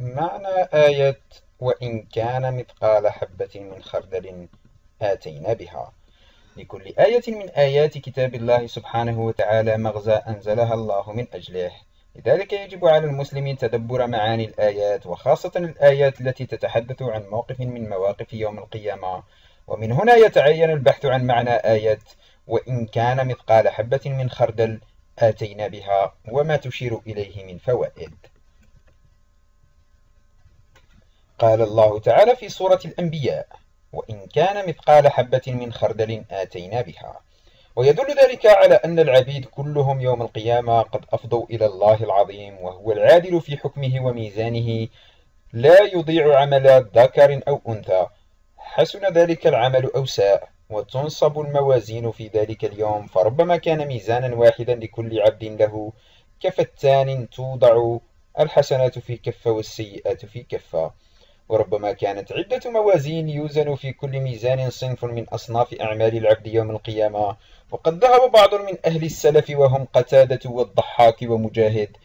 معنى آية وإن كان مثقال حبة من خردل آتينا بها. لكل آية من آيات كتاب الله سبحانه وتعالى مغزى أنزلها الله من أجله. لذلك يجب على المسلم تدبر معاني الآيات وخاصة الآيات التي تتحدث عن موقف من مواقف يوم القيامة. ومن هنا يتعين البحث عن معنى آية وإن كان مثقال حبة من خردل آتينا بها وما تشير إليه من فوائد. قال الله تعالى في سورة الأنبياء وإن كان مثقال حبة من خردل آتينا بها. ويدل ذلك على أن العبيد كلهم يوم القيامة قد أفضوا إلى الله العظيم وهو العادل في حكمه وميزانه لا يضيع عمل ذكر أو أنثى. حسن ذلك العمل أو ساء وتنصب الموازين في ذلك اليوم فربما كان ميزانا واحدا لكل عبد له. كفتان توضع الحسنات في كفة والسيئات في كفة وربما كانت عدة موازين يوزن في كل ميزان صنف من أصناف أعمال العبد يوم القيامة. وقد ذهب بعض من أهل السلف وهم قتادة والضحاك ومجاهد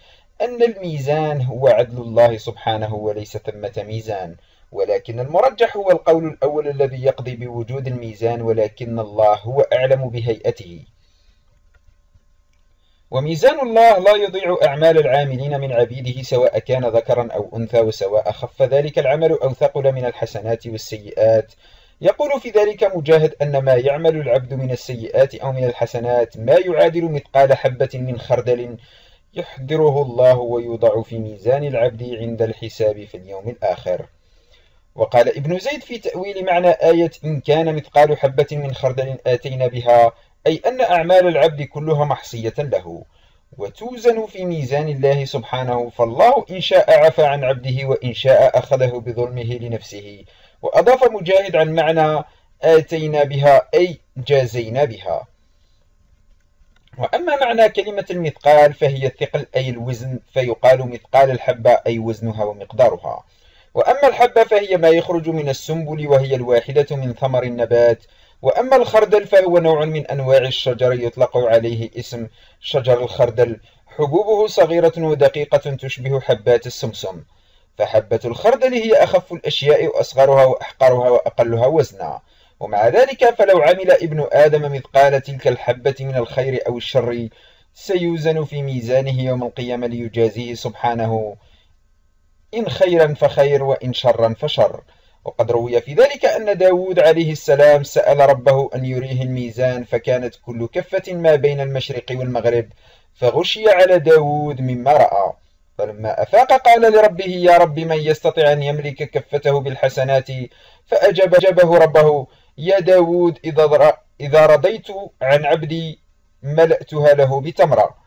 أن الميزان هو عدل الله سبحانه وليس ثمة ميزان. ولكن المرجح هو القول الأول الذي يقضي بوجود الميزان ولكن الله هو أعلم بهيئته. وميزان الله لا يضيع أعمال العاملين من عبيده سواء كان ذكرا أو أنثى وسواء خف ذلك العمل أو ثقل من الحسنات والسيئات. يقول في ذلك مجاهد أن ما يعمل العبد من السيئات أو من الحسنات ما يعادل مثقال حبة من خردل يحضره الله ويوضع في ميزان العبد عند الحساب في اليوم الآخر. وقال ابن زيد في تأويل معنى آية إن كان مثقال حبة من خردل آتينا بها أي أن أعمال العبد كلها محصية له وتوزن في ميزان الله سبحانه فالله إن شاء عفى عن عبده وإن شاء أخذه بظلمه لنفسه. وأضاف مجاهد عن معنى آتينا بها أي جازينا بها. وأما معنى كلمة المثقال فهي الثقل أي الوزن فيقال مثقال الحبة أي وزنها ومقدارها. وأما الحبة فهي ما يخرج من السنبل وهي الواحدة من ثمر النبات. وأما الخردل فهو نوع من أنواع الشجر يطلق عليه اسم شجر الخردل. حبوبه صغيرة ودقيقة تشبه حبات السمسم. فحبة الخردل هي أخف الأشياء وأصغرها وأحقرها وأقلها وزنا. ومع ذلك فلو عمل ابن آدم مثقال تلك الحبة من الخير أو الشر سيوزن في ميزانه يوم القيامة ليجازيه سبحانه. إن خيرا فخير وإن شرا فشر. وقد روي في ذلك أن داود عليه السلام سأل ربه أن يريه الميزان فكانت كل كفة ما بين المشرق والمغرب فغشي على داود مما رأى. فلما أفاق قال لربه يا رب من يستطيع أن يملك كفته بالحسنات؟ فأجب جبه ربه يا داود إذا رضيت عن عبدي ملأتها له بتمرة.